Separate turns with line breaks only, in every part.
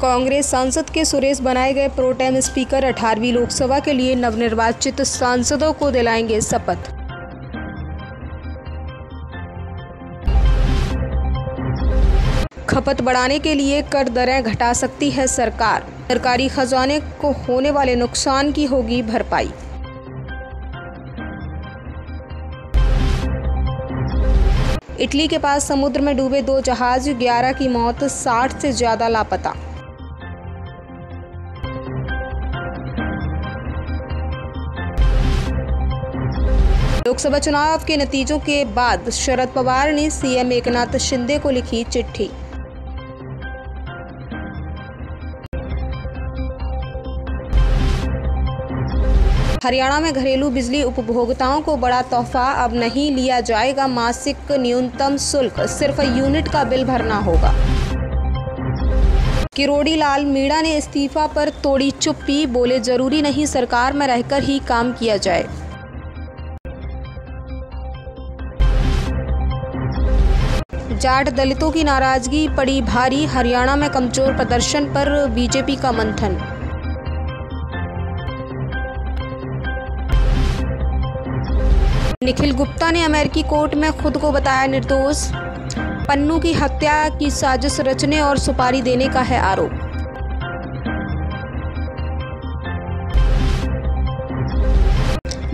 कांग्रेस सांसद के सुरेश बनाए गए प्रोटेम स्पीकर 18वीं लोकसभा के लिए नवनिर्वाचित सांसदों को दिलाएँगे शपथ। खपत बढ़ाने के लिए कर दरें घटा सकती है सरकार। सरकारी खजाने को होने वाले नुकसान की होगी भरपाई। इटली के पास समुद्र में डूबे दो जहाज़ 11 की मौत 60 से ज़्यादा लापता। लोकसभा चुनाव के नतीजों के बाद शरद पवार ने सीएम एकनाथ शिंदे को लिखी चिट्ठी। हरियाणा में घरेलू बिजली उपभोक्ताओं को बड़ा तोहफा, अब नहीं लिया जाएगा मासिक न्यूनतम शुल्क, सिर्फ़ यूनिट का बिल भरना होगा। किरोड़ी लाल मीणा ने इस्तीफा पर तोड़ी चुप्पी, बोले, ज़रूरी नहीं सरकार में रहकर ही काम किया जाए। जाट दलितों की नाराज़गी, पड़ी भारी हरियाणा में कमज़ोर प्रदर्शन पर बीजेपी का मंथन। निखिल गुप्ता ने अमेरिकी कोर्ट में खुद को बताया निर्दोष। पन्नू की हत्या की साजिश रचने और सुपारी देने का है आरोप।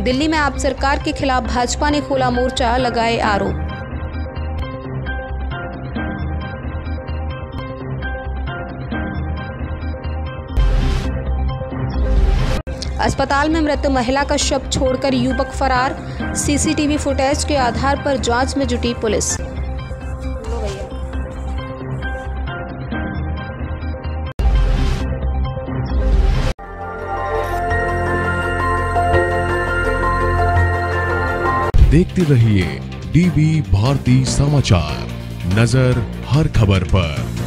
दिल्ली में आप सरकार के खिलाफ भाजपा ने खोला मोर्चा, लगाए आरोप। अस्पताल में मृत महिला का शव छोड़कर युवक फरार। सीसीटीवी फुटेज के आधार पर जाँच में जुटी पुलिस।
देखते रहिए डीवी भारती समाचार। नज़र हर खबर पर।